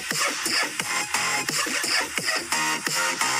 Thank you.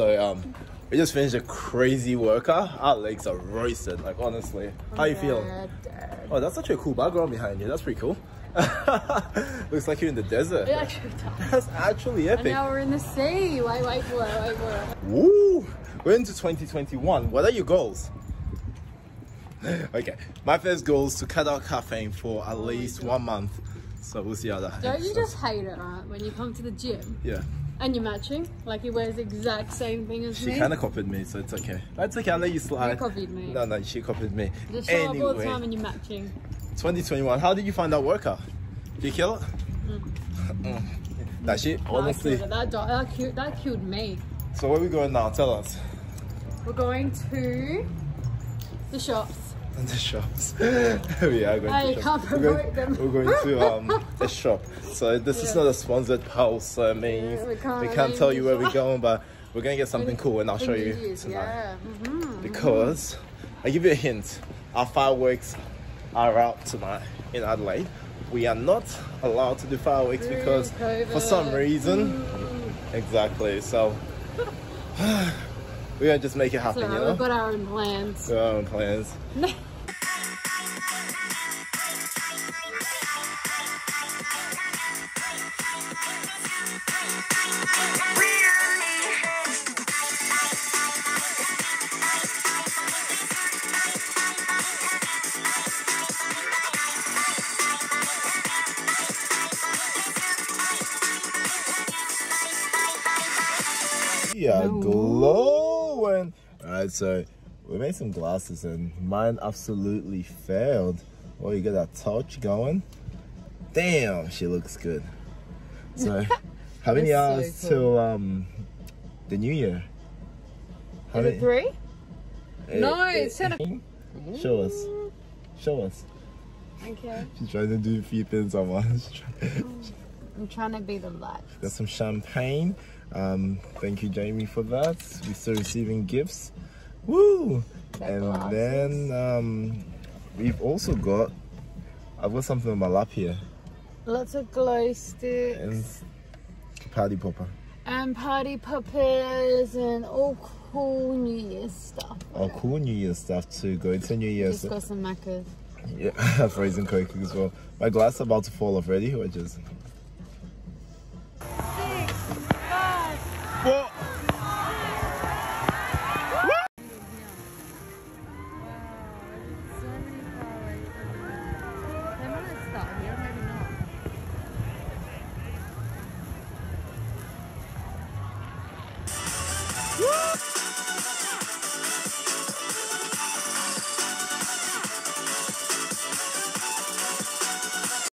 So um, we just finished a crazy workout. Our legs are roasted, like honestly. How you feel? Oh, that's actually a cool background behind you. That's pretty cool. Looks like you're in the desert. It actually does. That's actually And epic. now we're in the sea. For it, wait for. Woo! We're into 2021. What are your goals? okay, my first goal is to cut out caffeine for at least one month. So we'll see how that. Don't you just hate it, right? When you come to the gym Yeah, and you're matching, like he wears the exact same thing as she me. She kind of copied me, so it's okay. That's okay. I'll let you slide. You copied me. No, no, she copied me. Just show up all the time and you're matching. 2021. How did you find that workout? Did you kill it? Mm. That shit, No, honestly. killed. That, that, killed, that killed me. So where we going now? Tell us. We're going to the shops. The shops. we are going Hey, to can't. We're going, them. we're going to um a shop. So this is not a sponsored post. So it means Yeah, we can't we can't tell you where we're going, but we're gonna get something cool and I'll show you tonight. Yeah. mhm. Because I give you a hint. Our fireworks are out tonight in Adelaide. We are not allowed to do fireworks because for some COVID. reason Exactly. So we're gonna just make it happen, alright, you know. we've got our own plans. Our own plans. Yeah, glowing. Alright, so we made some glasses and mine absolutely failed. Oh, you got that touch going. Damn, she looks good. So, how many That's hours so till um the new year? How Is many- it three? Eh, No, eh, it's ten Show us. Show us. Okay. She's trying to do a few things at once. I'm trying to be the light. Got some champagne. Um, thank you, Jamie, for that. We're still receiving gifts. Woo! And glasses. then um, we've also got. I've got something on my lap here. Lots of glow sticks And party popper. and party poppers and all cool New Year's stuff. Oh, cool New Year stuff to go into New Year's. Just got some Maccas. Yeah, frozen Coke as well. My glass about to fall off. Ready? Or just. Six, five, Four,